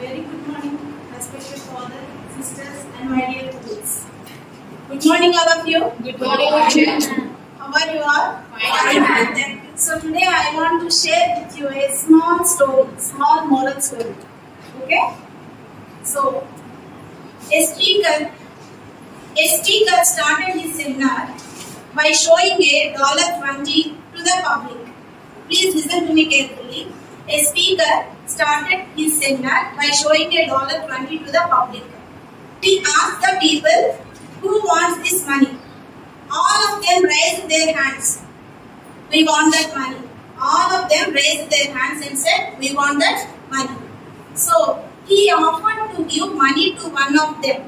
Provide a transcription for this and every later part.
Very good morning, respected father, sisters, and my dear colleagues. Good morning, all of you. Good morning. How are you all? Fine. So today I want to share with you a small story, small moral story. Okay? So, a speaker, a speaker started his seminar by showing a dollar twenty to the public. Please listen to me carefully. A speaker started his seminar by showing a dollar twenty to the public. He asked the people who wants this money. All of them raised their hands. We want that money. All of them raised their hands and said, We want that money. So he offered to give money to one of them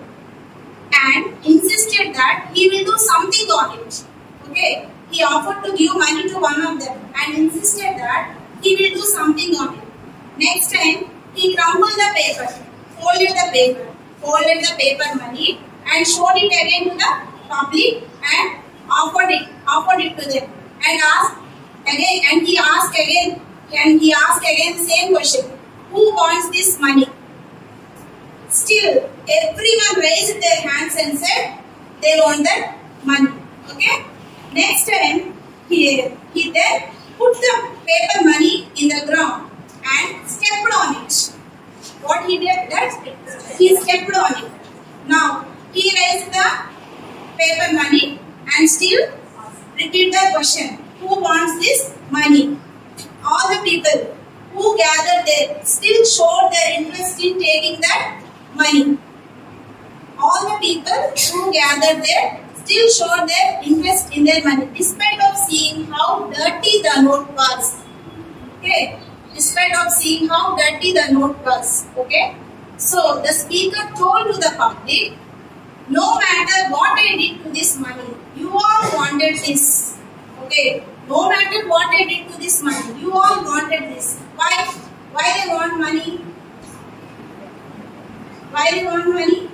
and insisted that he will do something on it. Okay, he offered to give money to one of them and insisted that he will do something on it. Next time, he crumpled the paper, folded the paper, folded the paper money and showed it again to the public and offered it, offered it to them. And asked again and he asked again and he asked again the same question. Who wants this money? Still everyone raised their hands and said they want that money. Okay? Next time he he then put the paper money in the ground and stepped on it. What he did that he stepped on it. Now he raised the paper money and still repeat the question. Who wants this money? All the people who gathered there still showed their interest in taking that money. All the people who gathered there still showed their interest in their money despite of seeing how dirty the note was okay despite of seeing how dirty the note was okay so the speaker told to the public no matter what I did to this money, you all wanted this. Okay. No matter what I did to this money, you all wanted this. Why? Why they want money? Why they want money?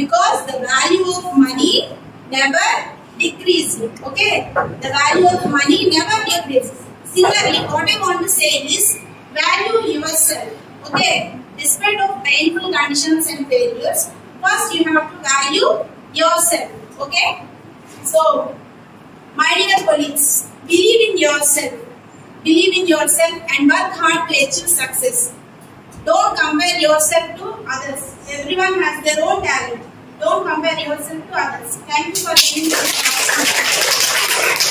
Because the value of money never decreases. Okay. The value of money never decreases. Similarly, what I want to say is value yourself. Okay despite of painful conditions and failures, first you have to value yourself. Okay? So, my dear colleagues, believe in yourself. Believe in yourself and work hard to achieve success. Don't compare yourself to others. Everyone has their own talent. Don't compare yourself to others. Thank you for being here.